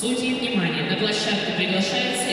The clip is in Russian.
Судьи, внимание! На площадку приглашается